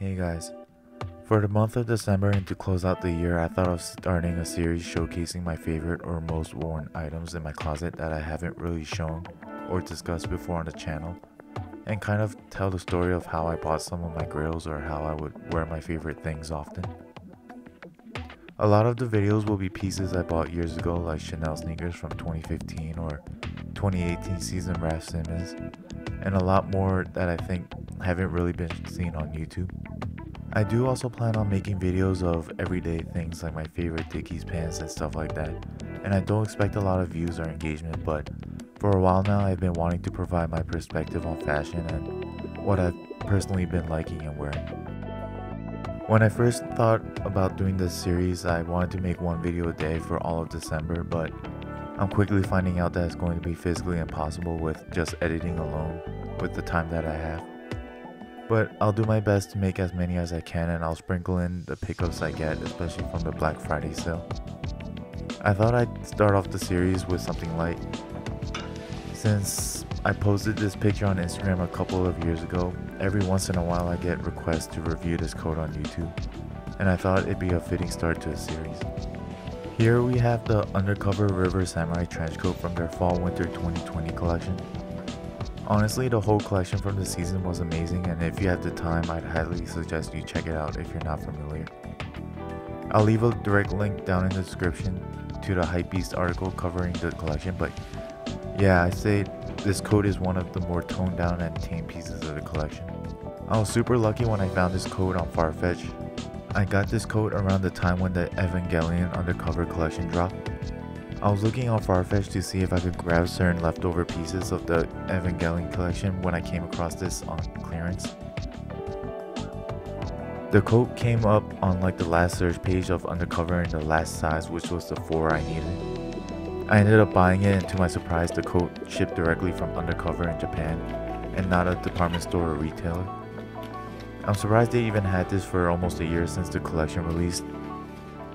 Hey guys, for the month of December and to close out the year, I thought of starting a series showcasing my favorite or most worn items in my closet that I haven't really shown or discussed before on the channel, and kind of tell the story of how I bought some of my grails or how I would wear my favorite things often. A lot of the videos will be pieces I bought years ago like Chanel sneakers from 2015 or 2018 season Raf Simons, and a lot more that I think haven't really been seen on YouTube. I do also plan on making videos of everyday things like my favorite Dickies pants and stuff like that, and I don't expect a lot of views or engagement, but for a while now I've been wanting to provide my perspective on fashion and what I've personally been liking and wearing. When I first thought about doing this series, I wanted to make one video a day for all of December, but I'm quickly finding out that it's going to be physically impossible with just editing alone with the time that I have. But I'll do my best to make as many as I can and I'll sprinkle in the pickups I get, especially from the Black Friday sale. I thought I'd start off the series with something light. Since I posted this picture on Instagram a couple of years ago, every once in a while I get requests to review this coat on YouTube, and I thought it'd be a fitting start to the series. Here we have the Undercover River Samurai trench coat from their Fall Winter 2020 collection. Honestly, the whole collection from the season was amazing and if you have the time, I'd highly suggest you check it out if you're not familiar. I'll leave a direct link down in the description to the Hypebeast article covering the collection, but yeah, I'd say this coat is one of the more toned down and tame pieces of the collection. I was super lucky when I found this coat on Farfetch. I got this coat around the time when the Evangelion Undercover collection dropped. I was looking on Farfetch to see if I could grab certain leftover pieces of the Evangelion collection when I came across this on clearance. The coat came up on like the last search page of Undercover in the last size which was the 4 I needed. I ended up buying it and to my surprise the coat shipped directly from Undercover in Japan and not a department store or retailer. I'm surprised they even had this for almost a year since the collection released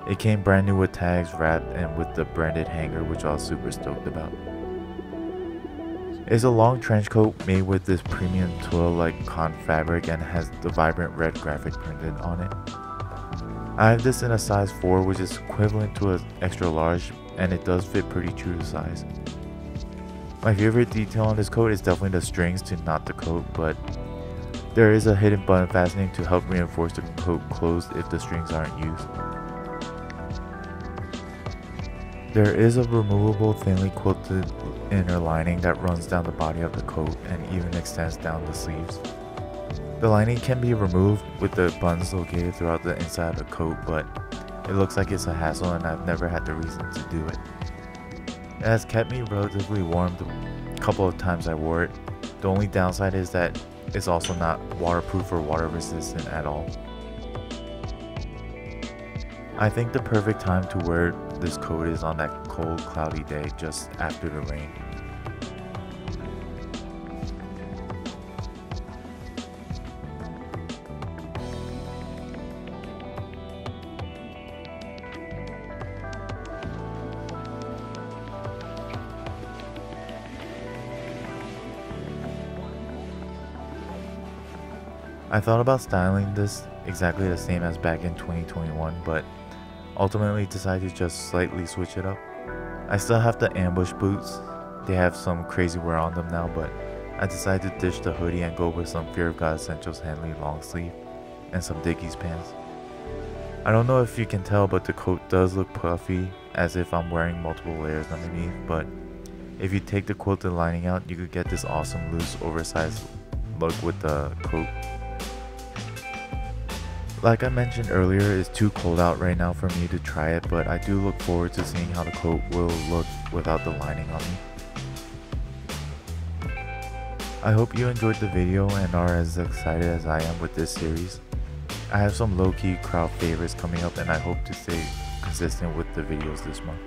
it came brand new with tags wrapped and with the branded hanger which I was super stoked about. It's a long trench coat made with this premium twill like con fabric and has the vibrant red graphic printed on it. I have this in a size 4 which is equivalent to an extra large and it does fit pretty true to size. My favorite detail on this coat is definitely the strings to knot the coat but there is a hidden button fastening to help reinforce the coat closed if the strings aren't used. There is a removable thinly quilted inner lining that runs down the body of the coat and even extends down the sleeves. The lining can be removed with the buttons located throughout the inside of the coat, but it looks like it's a hassle and I've never had the reason to do it. It has kept me relatively warm the couple of times I wore it. The only downside is that it's also not waterproof or water resistant at all. I think the perfect time to wear this coat is on that cold, cloudy day just after the rain. I thought about styling this exactly the same as back in 2021, but ultimately decided to just slightly switch it up. I still have the ambush boots, they have some crazy wear on them now, but I decided to ditch the hoodie and go with some Fear of God Essentials Henley long sleeve and some Dickies pants. I don't know if you can tell but the coat does look puffy as if I'm wearing multiple layers underneath but if you take the quilted lining out you could get this awesome loose oversized look with the coat like I mentioned earlier, it's too cold out right now for me to try it, but I do look forward to seeing how the coat will look without the lining on me. I hope you enjoyed the video and are as excited as I am with this series. I have some low-key crowd favorites coming up and I hope to stay consistent with the videos this month.